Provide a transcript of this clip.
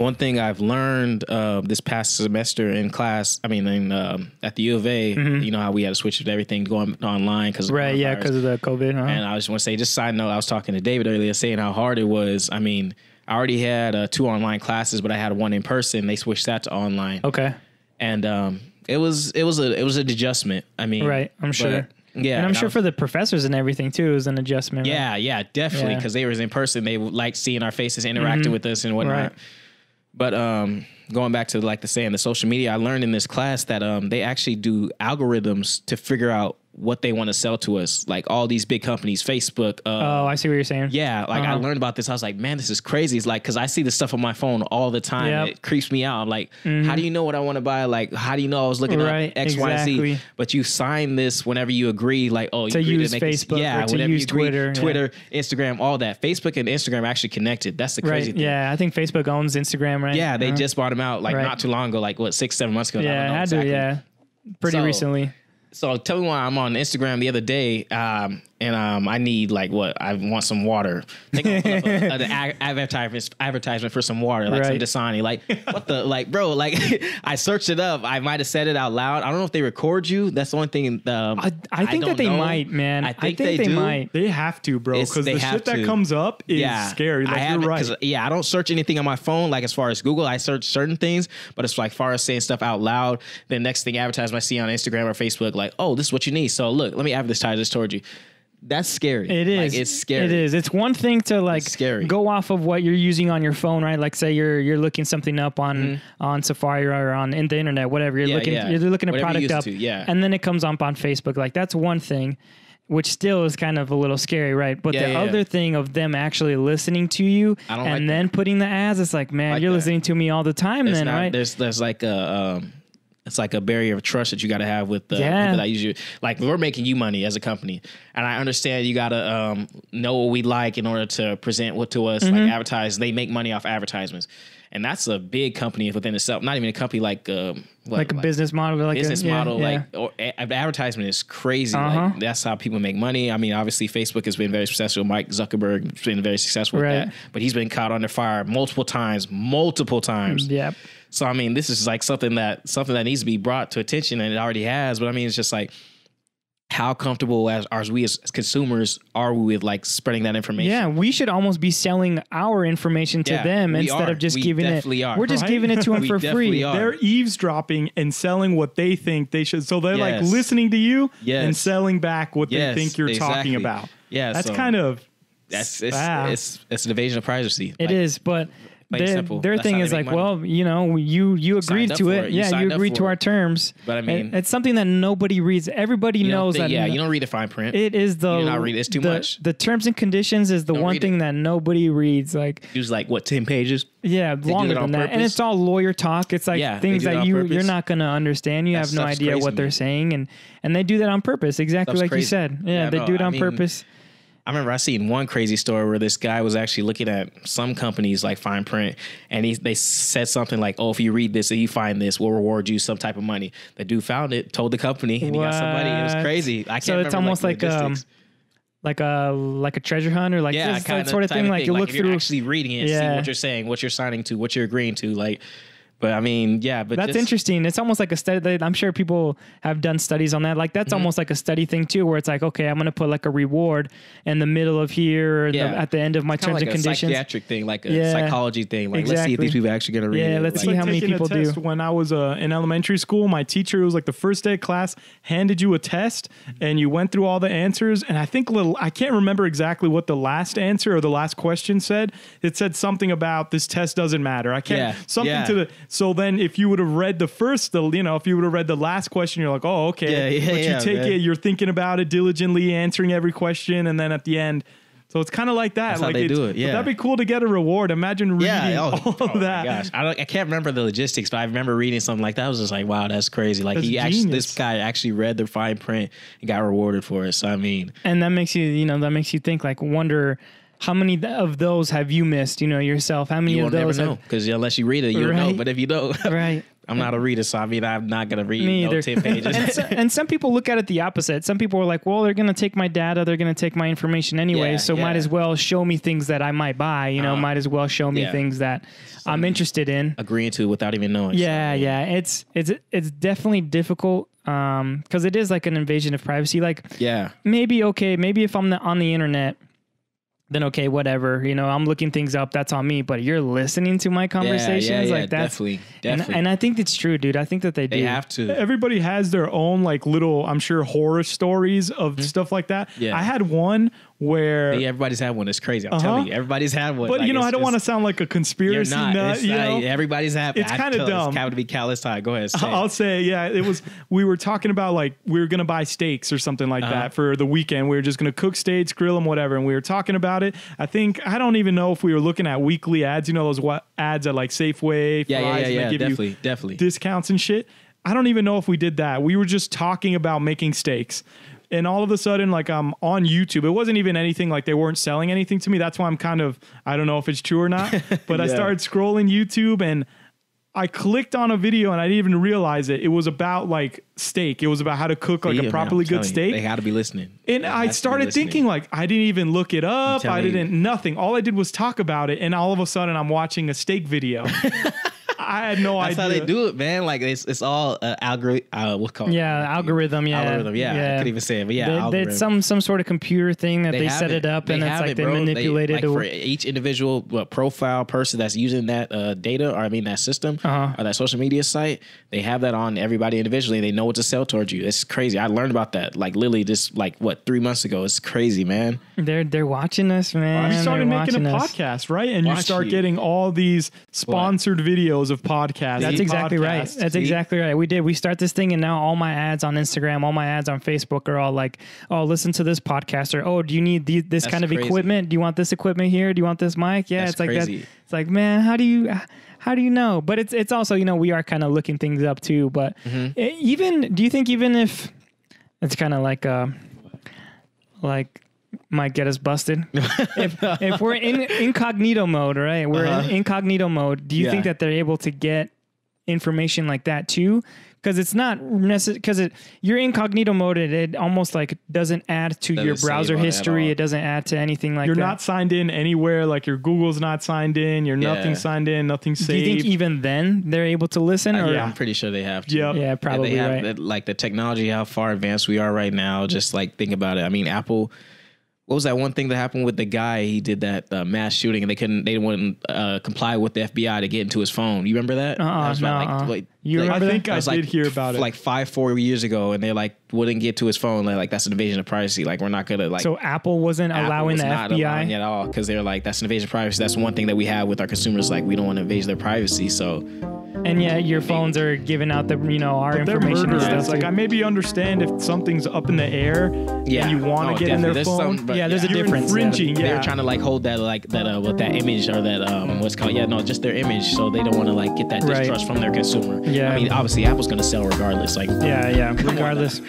One thing I've learned uh, this past semester in class, I mean, in, um, at the U of A, you know how we had to switch to everything going online because Mm-hmm. Right. Yeah. Because of the COVID. Huh? And I just want to say, just side note, I was talking to David earlier, saying how hard it was. I mean, I already had uh, two online classes, but I had one in person. They switched that to online, okay. and um, it was it was a it was an adjustment. I mean, Right. I'm sure. yeah, and I'm I sure was- for the professors and everything too is an adjustment. right? yeah, yeah, definitely. Yeah. Because they was in person, they liked seeing our faces, interacting with us, and whatnot. Right. But um, going back to like the saying, the social media, I learned in this class that um, they actually do algorithms to figure out what they want to sell to us. Like all these big companies, Facebook. Uh, Oh, I see what you're saying. yeah, like I Uh-huh. learned about this. I was like, man, this is crazy. It's like because I see this stuff on my phone all the time. Yep. Mm-hmm. It creeps me out. I'm like, how do you know what I want to buy? Like, how do you know I was looking Right, up X, Y, Z? exactly. But you sign this whenever you agree, like, oh, you To agree use make this- Facebook yeah, or to whenever use you agree, Twitter, yeah. Twitter, Instagram, all that. Facebook and Instagram are actually connected. That's the Right. crazy thing. Yeah. I think Facebook owns Instagram, right? Yeah, they Uh-huh. just bought them out like Right. not too long ago, like what six, seven months ago. I don't Yeah. know I had exactly. to. Yeah. Pretty So- recently. So tell me why I'm on Instagram the other day, um, and um, I need like what I want some water. Think of a- an advertisement advertisement for some water, like some Right. Dasani. Like what the like, bro? Like I searched it up. I might have said it out loud. I don't know if they record you. That's the only thing. Um, I, I think don't that they know. might, man. I think, they, do. might. They have to, bro, because the have shit that comes up is yeah, scary. Like I you're right. yeah, I don't search anything on my phone. Like as far as Google, I search certain things, but as like far as saying stuff out loud, the next thing advertisement I see on Instagram or Facebook, like, oh, this is what you need. So look, let me advertise this towards you. That's scary. It is. Like, it's scary. It is. It's one thing to like scary. go off of what you're using on your phone, right? Like say you're you're looking something up on on Safari or on in the internet, whatever. You're Mm-hmm. Yeah, looking yeah. you're looking a product up, to, yeah. and then it comes up on Facebook. Like that's one thing. Which still is kind of a little scary, right? But Yeah, the other thing of them actually listening to you and like then putting the ads, it's like, man, Like you're that. listening to me all the time, It's then, not- right? There's there's like a um, it's like a barrier of trust that you got to have with the Yeah. people that use you. Like we're making you money as a company, and I understand you got to um, know what we like in order to present what to us, Mm-hmm. like advertise. They make money off advertisements, and that's a big company within itself. Not even a company like um, what, Like a business model, like a- business yeah, model, yeah. like or a- advertisement is crazy. Uh-huh. Like that's how people make money. I mean, obviously Facebook has been very successful. Mike Zuckerberg has been very successful Right. with that, but he's been caught under fire multiple times, multiple times. Yep. So I mean, this is like something that something that needs to be brought to attention, and it already has. But I mean, it's just like how comfortable as as we as consumers are we with like spreading that information? Yeah, we should almost be selling our information to Yeah, them instead are. of just We giving it. are. We're just Right? giving it to them for free. are. They're eavesdropping and selling what they think they should. So they're like listening to you Yes. and selling back what Yes, they think you're exactly. talking about. Yeah, That's so kind of that's it's, it's it's an invasion of privacy. It Like, is, but plain their, simple. their That's thing is like, money. well, you know, you you agreed to it. it. You Yeah, you agreed to for our terms. But I mean- It- it's something that nobody reads. Everybody you knows think- that. yeah, you don't read the fine print. it is the do not read it. It's too the, much. The terms and conditions is the Don't one thing it. that nobody reads. Like, Use like what ten pages. yeah, longer than that, and it's all lawyer talk. It's like Yeah, things that you purpose. you're not gonna understand. You That have no idea what they're saying, and and they do that on purpose, exactly like you said. Yeah, they do it on purpose. I remember I seen one crazy story where this guy was actually looking at some companies like fine print, and he they said something like, "Oh, if you read this and you find this, we'll reward you some type of money." The dude found it, told the company, and he got some money. It was crazy. I can't So it's almost like, um. Like a like a treasure hunt or like yeah, this, kind that sort of type thing. Like you look through. actually reading it, see Yeah. what you're saying, what you're signing to, what you're agreeing to, like. But I mean, yeah, but That's just- interesting. It's almost like a study. that- I'm sure people have done studies on that. Like Mm-hmm. that's almost like a study thing too, where it's like, okay, I'm going to put like a reward in the middle of here, or the- at the end of my Kind terms of like and a conditions. psychiatric thing, like a Yeah, psychology thing. Like, let's see if these people actually going to read Yeah, it. let's like, see like how many taking a people do. When I was uh, in elementary school, my teacher it was like the first day of class handed you a test, and you went through all the answers. And I think little I can't remember exactly what the last answer or the last question said. It said something about this test doesn't matter. I can't Yeah, something yeah. to the. So then, if you would have read the first, the you know, if you would have read the last question, you're like, oh, okay. Yeah, yeah, but you yeah, take man. it, you're thinking about it diligently, answering every question, and then at the end. So it's kind of like that. That's how like they do it, but yeah. that'd be cool to get a reward. Imagine reading Yeah, oh, all oh of my that. gosh, I don't, I can't remember the logistics, but I remember reading something like that. I was just like, wow, that's crazy. Like That's he actually, this guy actually read the fine print and got rewarded for it. So I mean, and that makes you, you know, that makes you think like, wonder how many of those have you missed? You know yourself. How many of those have you of never know because unless you read it, you'll know. But if you don't, Right. I'm not a reader, so I mean, I'm not gonna read Me no ten pages. and, so, and some people look at it the opposite. Some people are like, well, they're going to take my data, they're going to take my information anyway, Yeah, so might as well show me things that I might buy. You know, Uh-huh. might as well show me Yeah. things that I'm interested in. Agreeing to without even knowing. Yeah, yeah, it's it's it's definitely difficult um because it is like an invasion of privacy. Like yeah, maybe okay, maybe if I'm the, on the internet, then okay, whatever. You know, I'm looking things up. That's on me. But you're listening to my conversations, yeah, yeah, like that's definitely, definitely. and I think it's true, dude. I think that they, they do. have to. everybody has their own like little i'm sure horror stories of stuff like that Mm-hmm. Yeah. i had one where Yeah, everybody's had one. It's crazy. I'm Uh-huh. telling you, everybody's had one. but Like, you know i don't want to sound like a conspiracy not. nut It's you know everybody's had. It's kinda dumb. It's kind of be callous time. Go ahead. Say. I'll say, yeah, it was. We were talking about like we were gonna buy steaks or something like Uh-huh. that for the weekend. We were just gonna cook steaks, grill them, whatever. And we were talking about it. I think I don't even know if we were looking at weekly ads. You know those what ads at like Safeway, yeah, Fry's, yeah, yeah, yeah. give Definitely, you definitely. discounts and shit. I don't even know if we did that. We were just talking about making steaks. And all of a sudden, like I'm on YouTube. It wasn't even anything like they weren't selling anything to me. That's why I'm kind of I don't know if it's true or not. But I started scrolling YouTube and I clicked on a video and I didn't even realize it. It was about like steak. It was about how to cook like Yeah, a properly I'm good telling you, steak. They had to be listening. and They I have to be started thinking like I didn't even look it up. I didn't nothing. All I did was talk about it, and all of a sudden I'm watching a steak video. I had no That's idea. That's how they do it, man. Like it's it's all uh, algorithm. Uh, what's called? Yeah, algorithm. Yeah, Algorithm. Yeah, yeah. I couldn't even say it, but yeah, They- they- it's some some sort of computer thing that they, have set it, up, and it's like it, they bro. manipulate it. like to- for each individual uh, profile person that's using that uh, data, or I mean that system Uh-huh. or that social media site. They have that on everybody individually. They know what to sell towards you. It's crazy. I learned about that like literally just like what three months ago. It's crazy, man. they're they're watching us, man. you started They're making a watching us. podcast, right? And you start you. getting all these sponsored videos of podcasts. That's See, exactly right. That's See? exactly right. We did. We start this thing, and now all my ads on Instagram, all my ads on Facebook are all like, "Oh, listen to this podcast," or "Oh, do you need the, this That's kind of crazy. equipment? Do you want this equipment here? Do you want this mic?" Yeah, That's it's like crazy. that. It's like, man, how do you? How do you know? But it's it's also you know we are kind of looking things up too. But Mm-hmm. even do you think even if it's kind of like uh like might get us busted if if we're in incognito mode, right? We're Uh-huh. in incognito mode. Do you Yeah. think that they're able to get information like that too? Because it's not necessary. Because it you're incognito mode. It, it almost like doesn't add to your browser about it history. It doesn't add to anything like You're that. not signed in anywhere. Like your Google's not signed in. You're nothing signed in. Nothing saved. Do you think even then they're able to listen? Or yeah. I'm pretty sure they have to. Yep. yeah, Yeah, probably they have right. that- like the technology, how far advanced we are right now. Just like think about it. I mean, Apple. What was that one thing that happened with the guy? He did that uh, mass shooting, and they couldn't. They wouldn't uh, comply with the FBI to get into his phone. You remember that? Uh-uh, that was about, nuh-uh. like, like, You like- remember I think that I was, did like, hear about it. like five, four years ago, and they like wouldn't get to his phone. Like, like that's an invasion of privacy. Like we're not gonna like. so Apple wasn't Apple allowing was the not FBI. allowing at all because they're like that's an invasion of privacy. That's one thing that we have with our consumers. Like we don't want to invade their privacy. So and yet your phones are giving out the you know our But information and stuff. Like. I maybe understand if something's up in the air yeah, and you want to No, get in their. There's phone. some- but Yeah, there's a You're difference, yeah. infringing. Yeah, They're trying to like hold that like that uh with that image or that um what's called yeah no just their image so they don't want to like get that Right. distrust from their consumer. Yeah. I mean obviously Apple's gonna sell regardless. Like yeah, yeah. Regardless.